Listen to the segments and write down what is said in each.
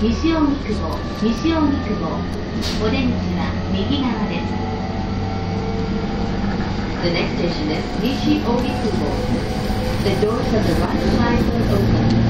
西荻窪西荻窪お出口は右側です The next station is 西荻窪 The doors on the right side will open..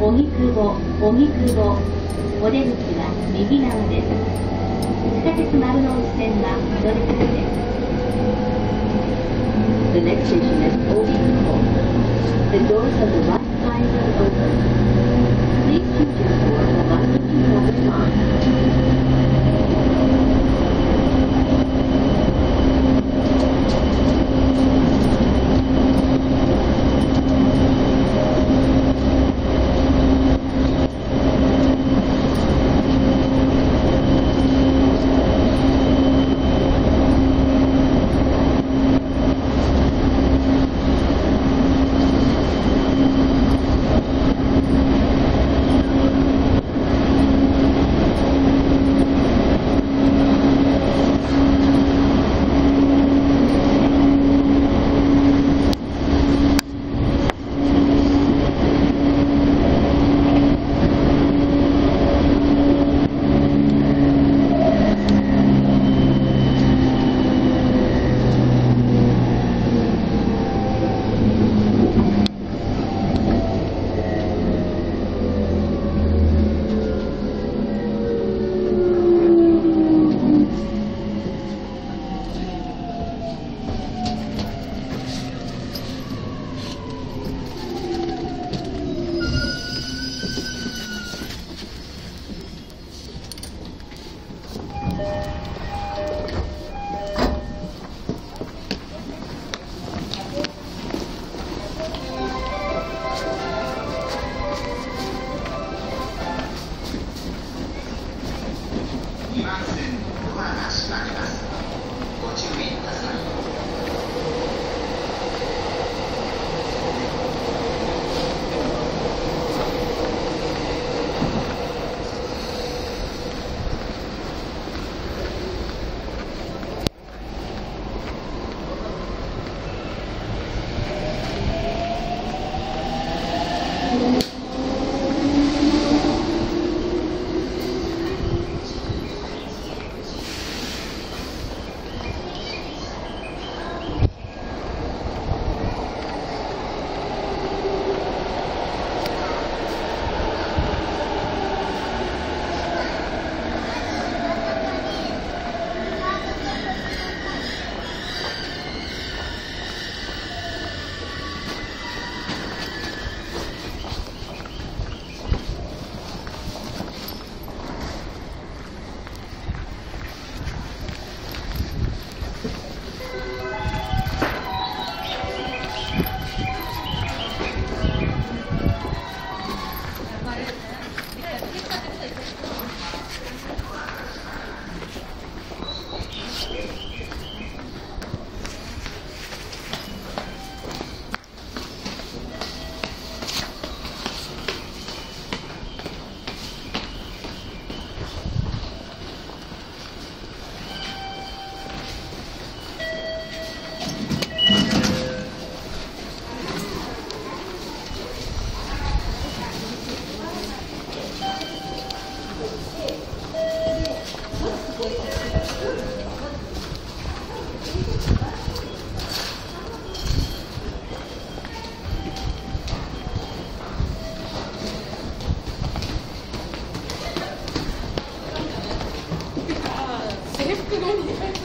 荻窪荻窪お出口は右側です地下鉄丸の内線はどれからです The next station is Ogikubo. The doors on the right side are open. Please choose your door one or two at a time. 就来你。